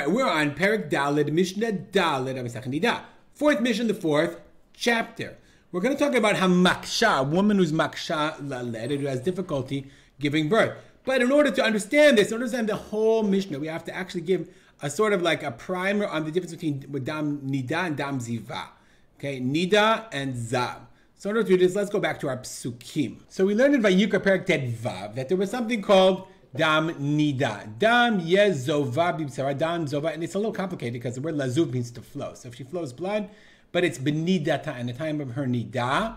right, we're on Perik Dalid, Mishnah Dalid of Nida. Fourth Mishnah, the fourth chapter. We're going to talk about Hamaksha, a woman who's Maksha Laled, who has difficulty giving birth. But in order to understand this, in order to understand the whole Mishnah, we have to actually give a sort of like a primer on the difference between Dam Nida and Dam Ziva. Okay, Nida and Zav. So in order to do this, let's go back to our psukim. So we learned in Vayikra Perik Ted Vav that there was something called Dam Nida. Dam Yezova Bibsara, Dam Zova, and it's a little complicated because the word Lazuv means to flow. So if she flows blood, but it's Benidata in the time of her Nida.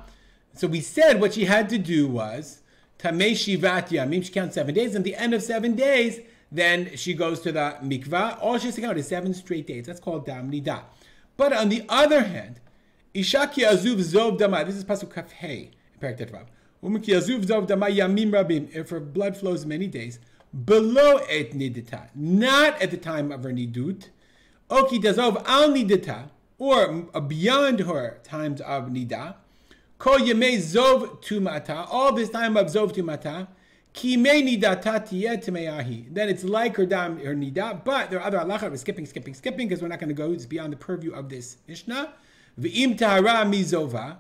So we said what she had to do was Tamei Shivat Yamim, she counts seven days, and the end of seven days, then she goes to the mikvah. All she has to count is seven straight days. That's called Dam Nida. But on the other hand, Ishaki Azuv Zov Dama, this is Pasuk Kaf Hey, in Vav. If her blood flows many days, below et nidita, not at the time of her nidut, oki dazov al nidita, or beyond her times of nida, ko yemei zov tumata, all this time of zov tumata, ki me nidata tiyet Then it's like her dam her nida, but there are other halacha. We're skipping, skipping, skipping because we're not going to go. It's beyond the purview of this mishnah. V'im tahara mizova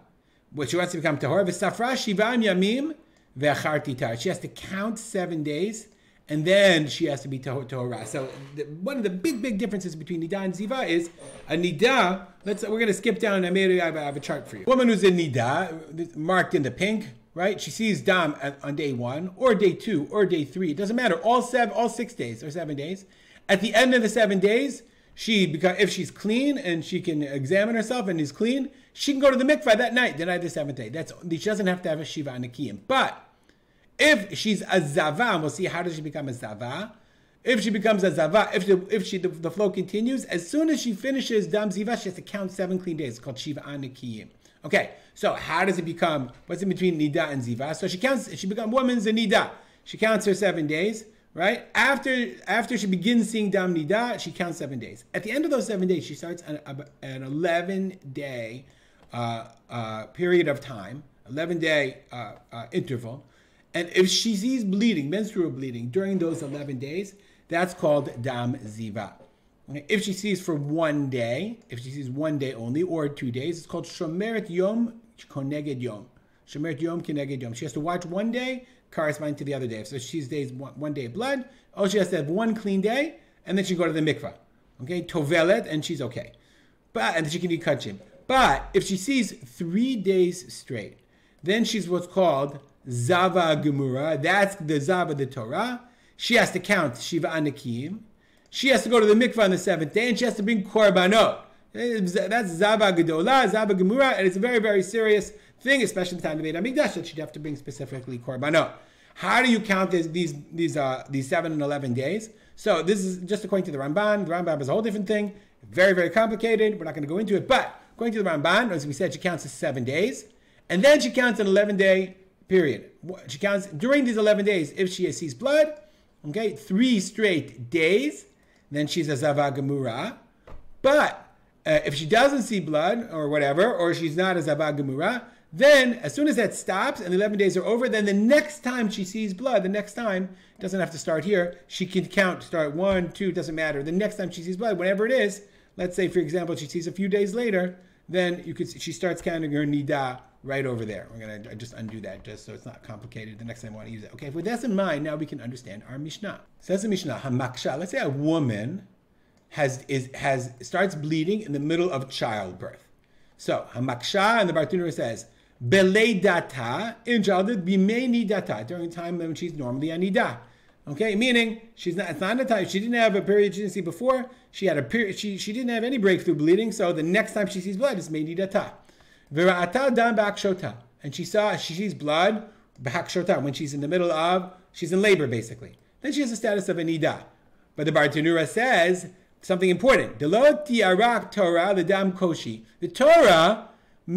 what she wants to become tahor. V'safra shivam yamim ve'achar She has to count seven days, and then she has to be tahora. So the, one of the big, big differences between nida and ziva is a nida. Let's we're going to skip down. I made I have, have a chart for you. Woman who's in nida, marked in the pink. Right, she sees dam on day one, or day two, or day three. It doesn't matter. All seven, all six days or seven days. At the end of the seven days, she because if she's clean and she can examine herself and is clean, she can go to the mikvah that night, the the seventh day. That's she doesn't have to have a shiva and a kiyim. But if she's a zava, we'll see how does she become a zava. If she becomes a zava, if the, if she the, the, flow continues, as soon as she finishes dam ziva, she has to count seven clean days. It's called shiva and kiyim. Okay, so how does it become? What's in between nida and ziva? So she counts. She becomes woman's a nida. She counts her seven days right? After after she begins seeing Dam Nida, she counts seven days. At the end of those seven days, she starts an, an 11 day uh, uh, period of time, 11 day uh, uh, interval. And if she sees bleeding, menstrual bleeding, during those 11 days, that's called Dam Ziva. If she sees for one day, if she sees one day only or two days, it's called Shomeret Yom Koneged Yom. Yom Koneged Yom. She has to watch one day corresponding to the other day. So she's days one, one day of blood. Oh, she has to have one clean day, and then she can go to the mikvah. Okay, tovelet, and she's okay. But and she can eat kachim. But if she sees three days straight, then she's what's called zava gemura. That's the zava the Torah. She has to count shiva anakim. She has to go to the mikvah on the seventh day, and she has to bring korbanot. That's zava gedola, zava gemura, and it's a very very serious thing, especially the time of Beit Hamikdash, that she'd have to bring specifically korbanot. How do you count this, these these uh, these seven and eleven days? So this is just according to the Ramban. The Ramban is a whole different thing. Very very complicated. We're not going to go into it. But according to the Ramban, as we said, she counts as seven days, and then she counts an eleven day period. She counts during these eleven days if she sees blood. Okay, three straight days. Then she's a zava gemura. But uh, if she doesn't see blood or whatever, or she's not a zava gemura, then, as soon as that stops and the 11 days are over, then the next time she sees blood, the next time, doesn't have to start here, she can count, start one, two, doesn't matter. The next time she sees blood, whenever it is, let's say, for example, she sees a few days later, then you could she starts counting her nida right over there. We're to just undo that just so it's not complicated the next time I want to use it. Okay, with that in mind, now we can understand our Mishnah. Says the Mishnah, Hamaksha. Let's say a woman has is has starts bleeding in the middle of childbirth. So Hamaksha, and the Bartenura says, data in childhood bimeni data during the time when she's normally anida. Okay, meaning she's not. It's not a time. She didn't have a period she didn't see before. She had a period. She she didn't have any breakthrough bleeding. So the next time she sees blood, it's meni data. Vira'ata dan bakshota, and she saw she sees blood bakshota when she's in the middle of she's in labor basically. Then she has the status of anida. But the Bartenura says something important. The Torah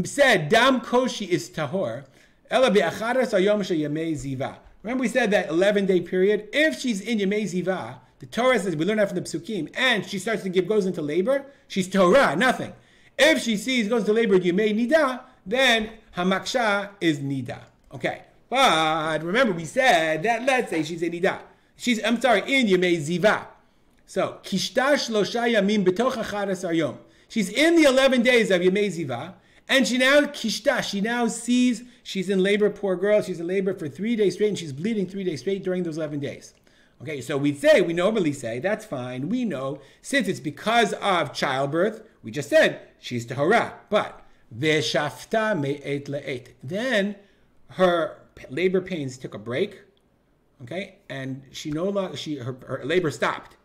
said dam koshi is tahor. Remember we said that 11 day period. If she's in yamei ziva, the tahora says we learn that from the psukim, and she starts to give goes into labor, she's Torah, nothing. If she sees goes to labor yamei nida, then hamaksha is nida. Okay, but remember we said that let's say she's in nida. She's I'm sorry in yamei ziva. So, kishtash losha yamim betoch achadas yom. She's in the 11 days of Yemei Ziva, and she now kishta, she now sees she's in labor, poor girl, she's in labor for three days straight, and she's bleeding three days straight during those 11 days. Okay, so we'd say, we normally say, that's fine, we know, since it's because of childbirth, we just said, she's Tahara, but Veshafta me'et le'et. Then her labor pains took a break, okay, and she no longer, she, her, her labor stopped.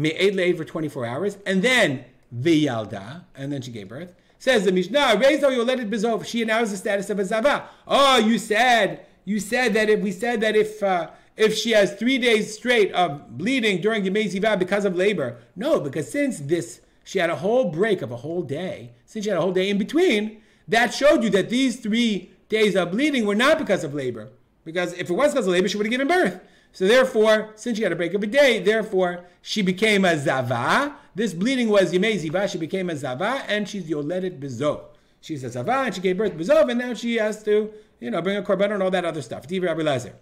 Me'et le'et for 24 hours, and then V'yalda, and then she gave birth. Says the Mishnah, Rezo Yoledet Bezov. She announced the status of a Zava. Oh, you said, you said that if we said that if uh, if she has three days straight of bleeding during the Ziva because of labor. No, because since this she had a whole break of a whole day, since she had a whole day in between, that showed you that these three days of bleeding were not because of labor. Because if it was because of labor, she would have given birth. So therefore, since she had a break of a day, therefore she became a zava. This bleeding was yemei ziva. She became a zava, and she's yoledet bezov. She's a zava, and she gave birth bezov, and now she has to, you know, bring a korban and all that other stuff. Divi Rabbi Lezer.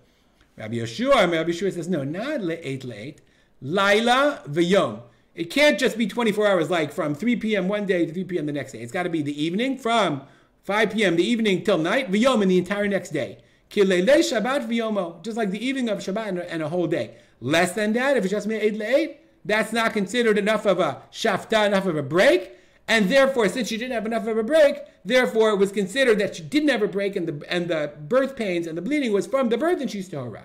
Rabbi Yeshua, Rabbi Yeshua says, no, not le'et le'et. Laila v'yom. It can't just be 24 hours, like from 3 p.m. one day to 3 p.m. the next day. It's got to be the evening from 5 p.m. the evening till night, v'yom, and the entire next day. Kilele Shabbat v'yomo, just like the evening of Shabbat and a, and a whole day. Less than that, if it's just made eight eight, that's not considered enough of a shafta, enough of a break. And therefore, since she didn't have enough of a break, therefore it was considered that she didn't have a break, and the and the birth pains and the bleeding was from the birth, and she's tahora.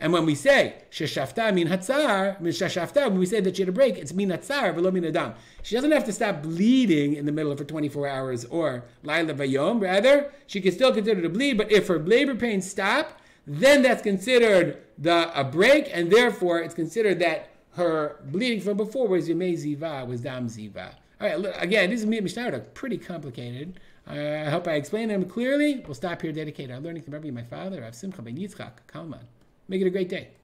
And when we say sheshafta min hatzar, min sheshafta, when we say that she had a break, it's min hatzar v'lo min adam. She doesn't have to stop bleeding in the middle of her 24 hours or laila vayom. Rather, she can still consider to bleed, but if her labor pains stop, then that's considered the a break, and therefore it's considered that her bleeding from before was yemei ziva, was dam ziva. All right, look, again, these Mishnah are pretty complicated. Uh, I hope I explained them clearly. We'll stop here, dedicate our learning to Rabbi, my father, Rav Simcha ben Yitzchak Kalman. Make it a great day.